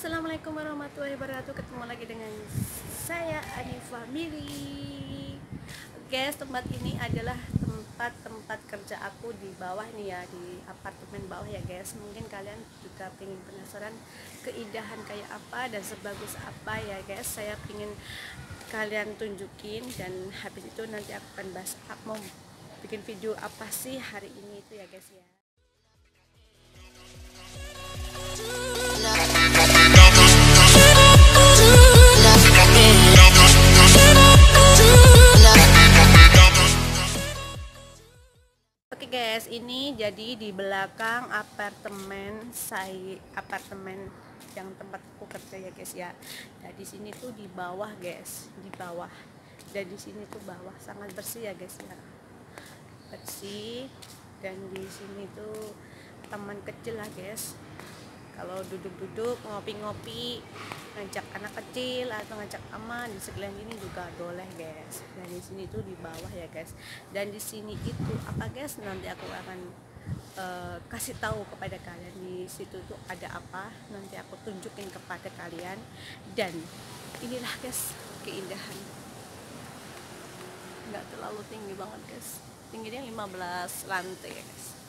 Assalamualaikum warahmatullahi wabarakatuh. Ketemu lagi dengan saya Ani Family Guys, tempat ini adalah tempat-tempat kerja aku di bawah nih ya Di apartemen bawah ya guys. Mungkin kalian juga pengen penasaran keindahan kayak apa dan sebagus apa ya guys. Saya pengen kalian tunjukin dan habis itu nanti aku akan bahas Mau bikin video apa sih hari ini? Itu ya guys ya Guys, ini jadi di belakang apartemen saya apartemen yang tempat aku kerja ya guys ya. Nah di sini tuh di bawah guys, di bawah. Dan di sini tuh bawah sangat bersih ya guys ya. Bersih dan di sini tuh taman kecil lah guys kalau duduk-duduk ngopi-ngopi ngajak anak kecil atau ngajak ama di sebelah ini juga boleh guys. Dan di sini tuh di bawah ya guys. Dan di sini itu apa guys nanti aku akan uh, kasih tahu kepada kalian di situ tuh ada apa. Nanti aku tunjukin kepada kalian. Dan inilah guys keindahan. Nggak terlalu tinggi banget guys. Tingginya 15 lantai ya guys. nah,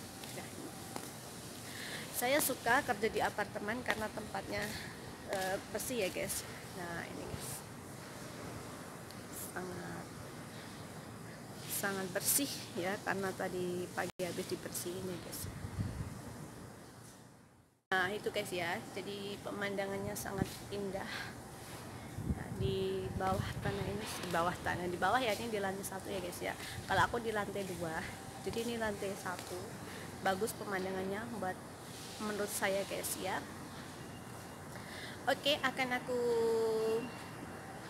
saya suka kerja di apartemen karena tempatnya uh, bersih ya guys. Nah ini guys. Sangat sangat bersih ya karena tadi pagi habis dibersihin ya guys. Nah itu guys ya. Jadi pemandangannya sangat indah. Nah, di bawah tanah ini di bawah tanah di bawah ya ini di lantai satu ya guys ya. Kalau aku di lantai dua jadi ini lantai satu. Bagus pemandangannya buat menurut saya guys ya oke akan aku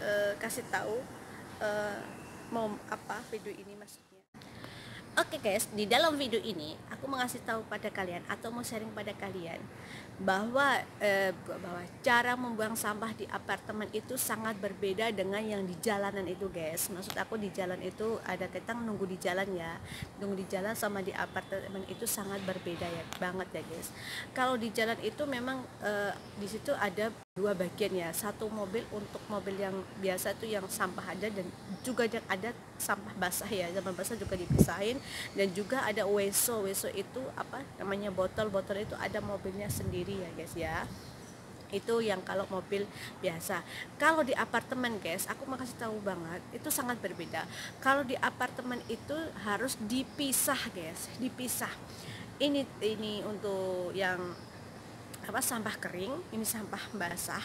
uh, kasih tahu uh, mau apa video ini maksudnya oke guys di dalam video ini aku mau kasih tahu pada kalian atau mau sharing pada kalian bahwa eh, bahwa cara membuang sampah di apartemen itu sangat berbeda dengan yang di jalanan itu guys. Maksud aku di jalan itu ada kita nunggu di jalan ya. Nunggu di jalan sama di apartemen itu sangat berbeda ya banget ya guys. Kalau di jalan itu memang eh, di situ ada dua bagian ya. Satu mobil untuk mobil yang biasa itu yang sampah ada dan juga ada sampah basah ya. Sampah basah juga dipisahin dan juga ada weso. Weso itu apa namanya botol botol itu ada mobilnya sendiri ya guys ya. Itu yang kalau mobil biasa. Kalau di apartemen guys aku mau kasih tahu banget itu sangat berbeda. Kalau di apartemen itu harus dipisah guys dipisah. Ini ini untuk yang apa sampah kering ini sampah basah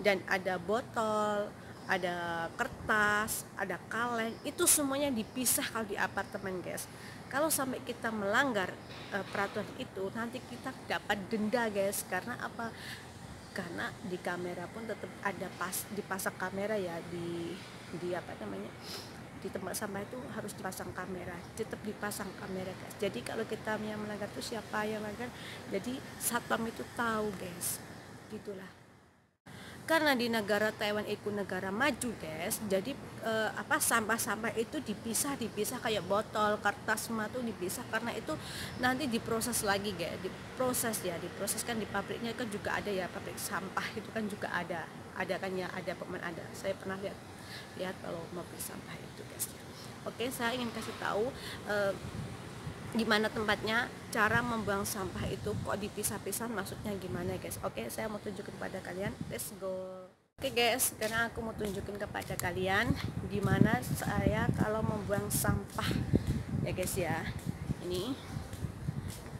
dan ada botol ada kertas ada kaleng itu semuanya dipisah kalau di apartemen guys. Kalau sampai kita melanggar uh, peraturan itu nanti kita dapat denda guys. Karena apa? Karena di kamera pun tetap ada pas dipasang kamera ya di di apa namanya di tempat sampah itu harus dipasang kamera tetap dipasang kamera guys. Jadi kalau kita yang melanggar itu siapa yang melanggar? Jadi satpam itu tahu guys. Gitulah. Karena di negara Taiwan itu negara maju guys jadi eh, apa sampah-sampah itu dipisah dipisah kayak botol kertas semua tuh dipisah. Karena itu nanti diproses lagi guys. Diproses ya. Diproses kan di pabriknya kan juga ada ya. Pabrik sampah itu kan juga ada. Ada kan ya. Ada pemain ada. Saya pernah lihat lihat kalau mobil sampah itu guys oke saya ingin kasih tahu eh, gimana tempatnya cara membuang sampah itu kok dipisah-pisah maksudnya gimana guys? Oke saya mau tunjukin kepada kalian. Let's go. Oke guys karena aku mau tunjukin kepada kalian gimana saya kalau membuang sampah. Ya guys ya. Ini.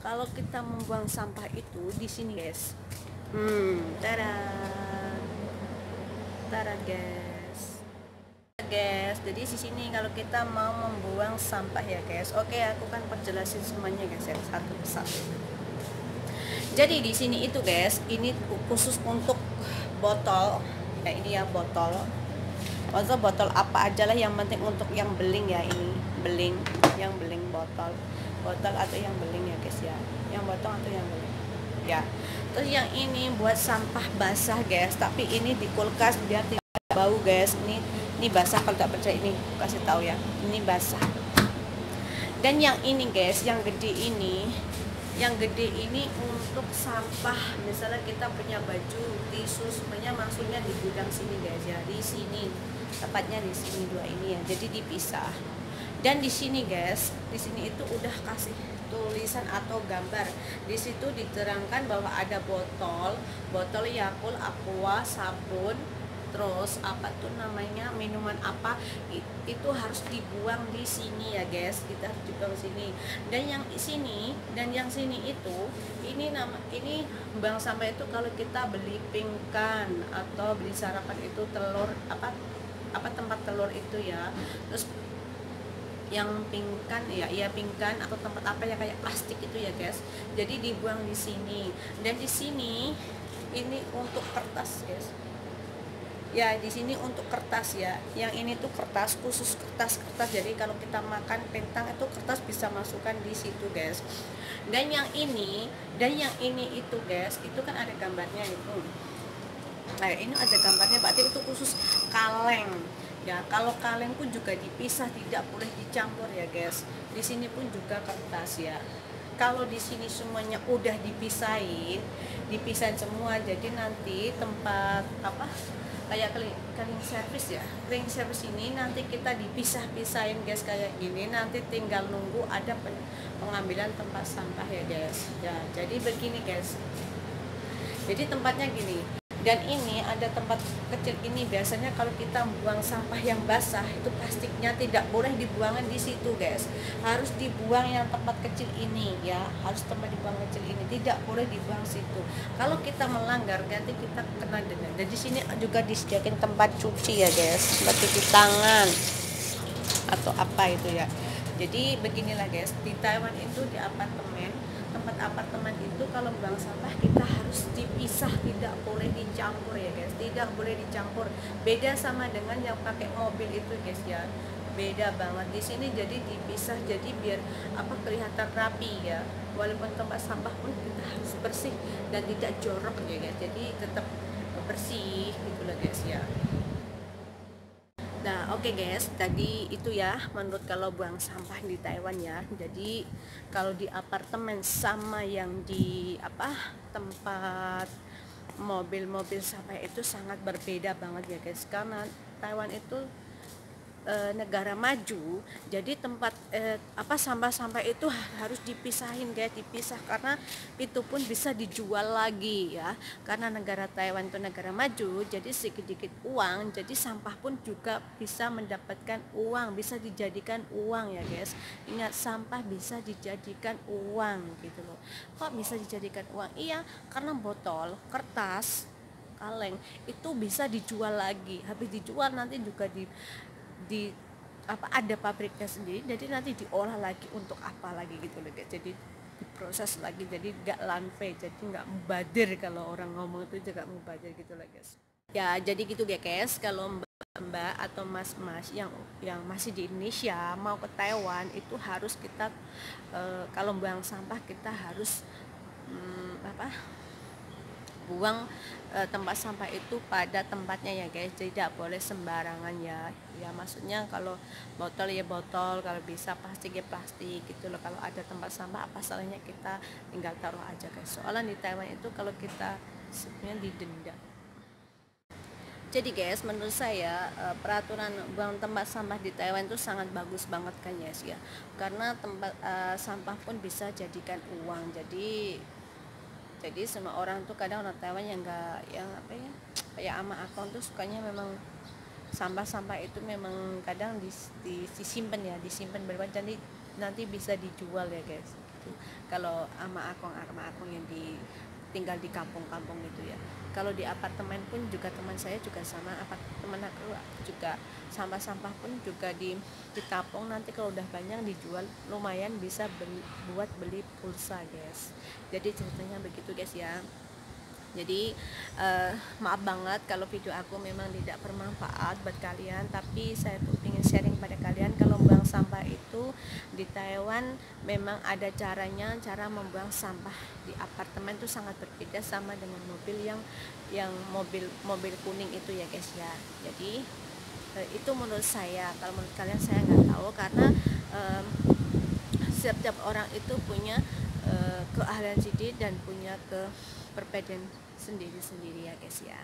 Kalau kita membuang sampah itu di sini guys. Hmm tada tada guys guys jadi di sini kalau kita mau membuang sampah ya guys. Oke aku kan perjelasin semuanya guys ya. Satu persatu. Jadi di sini itu guys ini khusus untuk botol. Ya ini ya botol. Botol botol apa aja lah yang penting untuk yang beling ya ini. Beling yang beling botol. Botol atau yang beling ya guys ya. Yang botol atau yang beling. Ya. Terus yang ini buat sampah basah guys. Tapi ini di kulkas biar bau guys. Ini ini basah. Kalau tak percaya ini kasih tahu ya. Ini basah. Dan yang ini guys yang gede ini yang gede ini untuk sampah. Misalnya kita punya baju tisu maksudnya di gudang sini guys ya. Di sini. Tepatnya di sini dua ini ya. Jadi dipisah. Dan di sini guys di sini itu udah kasih tulisan atau gambar. Di situ diterangkan bahwa ada botol botol Yakult Aqua sabun terus apa tuh namanya minuman apa itu harus dibuang di sini ya guys. Kita harus dibuang sini. Dan yang sini dan yang sini itu ini nama ini bang sampah itu kalau kita beli pingkan atau beli sarapan itu telur apa apa tempat telur itu ya. Terus yang pingkan ya iya pingkan atau tempat apa ya kayak plastik itu ya guys. Jadi dibuang di sini. Dan di sini ini untuk kertas guys ya di sini untuk kertas ya. Yang ini tuh kertas khusus kertas kertas jadi kalau kita makan pentang itu kertas bisa masukkan di situ guys. Dan yang ini dan yang ini itu guys itu kan ada gambarnya itu. Nah ini ada gambarnya berarti itu khusus kaleng. Ya kalau kaleng pun juga dipisah tidak boleh dicampur ya guys. Di sini pun juga kertas ya. Kalau di sini semuanya udah dipisahin dipisahin semua jadi nanti tempat apa kayak cleaning service ya. Cleaning service ini nanti kita dipisah-pisahin guys kayak gini. Nanti tinggal nunggu ada pengambilan tempat sampah ya guys. Ya jadi begini guys. Jadi tempatnya gini dan ini ada tempat kecil ini biasanya kalau kita buang sampah yang basah itu plastiknya tidak boleh dibuangkan di situ guys. Harus dibuang yang tempat kecil ini ya. Harus tempat dibuang kecil ini tidak boleh dibuang situ. Kalau kita melanggar nanti kita kena denda. Dan di sini juga disediakan tempat cuci ya guys. Tempat cuci tangan atau apa itu ya. Jadi beginilah guys. Di Taiwan itu di apartemen tempat apartemen itu kalau buang sampah kita harus dipisah tidak boleh dicampur ya guys. Tidak boleh dicampur. Beda sama dengan yang pakai mobil itu guys ya. Beda banget. Di sini jadi dipisah jadi biar apa kelihatan rapi ya. Walaupun tempat sampah pun kita harus bersih dan tidak jorok ya guys. Jadi tetap bersih gitu lah guys ya Nah, oke okay guys, tadi itu ya menurut kalau buang sampah di Taiwan ya. Jadi kalau di apartemen sama yang di apa tempat mobil-mobil sampah itu sangat berbeda banget ya guys. Karena Taiwan itu e, negara maju jadi tempat e, apa sampah-sampah itu harus dipisahin guys dipisah karena itu pun bisa dijual lagi ya. Karena negara Taiwan itu negara maju jadi sedikit-sedikit uang jadi sampah pun juga bisa mendapatkan uang bisa dijadikan uang ya guys. Ingat sampah bisa dijadikan uang gitu loh. Kok bisa dijadikan uang? Iya karena botol kertas kaleng itu bisa dijual lagi. Habis dijual nanti juga di di apa ada pabriknya sendiri jadi nanti diolah lagi untuk apa lagi gitu loh jadi diproses lagi jadi nggak lanpe jadi nggak mubadir kalau orang ngomong itu juga mubadir gitu loh guys ya jadi gitu ya guys kalau mbak atau mas-mas yang yang masih di Indonesia mau ke Taiwan itu harus kita e, kalau buang sampah kita harus hmm, apa buang e, tempat sampah itu pada tempatnya ya guys. Tidak boleh sembarangan ya. Ya maksudnya kalau botol ya botol kalau bisa plastik ya plastik gitu loh. Kalau ada tempat sampah apa salahnya kita tinggal taruh aja guys? Soalnya di Taiwan itu kalau kita sebenarnya didenda jadi guys menurut saya e, peraturan buang tempat sampah di Taiwan itu sangat bagus banget kan guys ya. Karena tempat uh, sampah pun bisa jadikan uang. Jadi jadi semua orang tuh kadang orang Taiwan yang enggak yang apa ya kayak ama akun tuh sukanya memang sampah-sampah itu memang kadang dis, disimpan ya disimpan berbuat jadi nanti bisa dijual ya guys. Kalau ama akong ama akong yang di tinggal di kampung-kampung gitu ya. Kalau di apartemen pun juga teman saya juga sama apartemen aku juga sampah-sampah pun juga di ditapung nanti kalau udah banyak dijual lumayan bisa beli, buat beli pulsa guys. Jadi ceritanya begitu guys ya. Jadi uh, maaf banget kalau video aku memang tidak bermanfaat buat kalian tapi saya tuh ingin sharing pada kalian kalau membuang sampah itu di Taiwan memang ada caranya cara membuang sampah di apartemen itu sangat berbeda sama dengan mobil yang yang mobil mobil kuning itu ya guys ya. Jadi uh, itu menurut saya kalau menurut kalian saya nggak tahu karena um, setiap orang itu punya uh, keahlian sendiri dan punya ke perbedaan sendiri-sendiri ya guys ya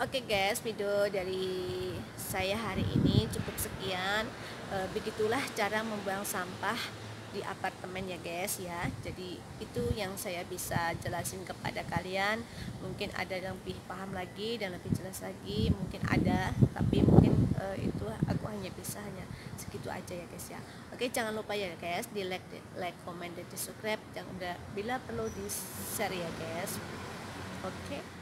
Oke okay guys, video dari saya hari ini cukup sekian. E, begitulah cara membuang sampah di apartemen ya guys ya. Jadi itu yang saya bisa jelasin kepada kalian. Mungkin ada yang lebih paham lagi dan lebih jelas lagi. Mungkin ada, tapi mungkin e, itu aku hanya bisa hanya segitu aja ya guys ya. Oke, jangan lupa ya guys di like, di like, comment dan di subscribe. Jangan bila perlu di share ya guys. Oke.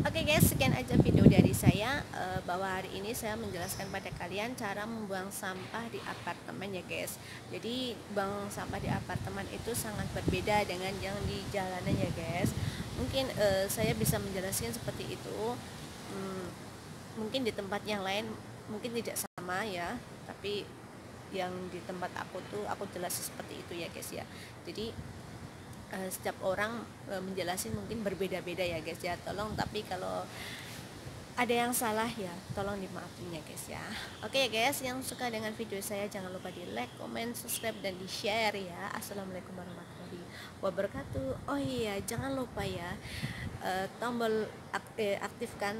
Oke okay guys, sekian aja video dari saya uh, bahwa hari ini saya menjelaskan pada kalian cara membuang sampah di apartemen ya guys. Jadi buang sampah di apartemen itu sangat berbeda dengan yang di jalanan ya guys. Mungkin uh, saya bisa menjelaskan seperti itu. Hmm, mungkin di tempat yang lain mungkin tidak sama ya, tapi yang di tempat aku tuh aku jelasin seperti itu ya guys ya. Jadi uh, setiap orang uh, menjelaskan mungkin berbeda-beda ya guys ya. Tolong tapi kalau ada yang salah ya tolong dimaafin ya guys ya. Oke ya guys yang suka dengan video saya jangan lupa di like comment subscribe dan di share ya. Assalamualaikum warahmatullahi wabarakatuh. Oh iya jangan lupa ya uh, tombol aktifkan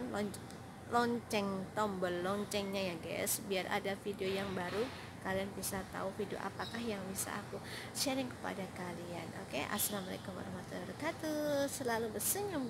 lonceng tombol loncengnya ya guys biar ada video yang baru kalian bisa tahu video apakah yang bisa aku sharing kepada kalian oke okay? assalamualaikum warahmatullahi wabarakatuh selalu bersenyum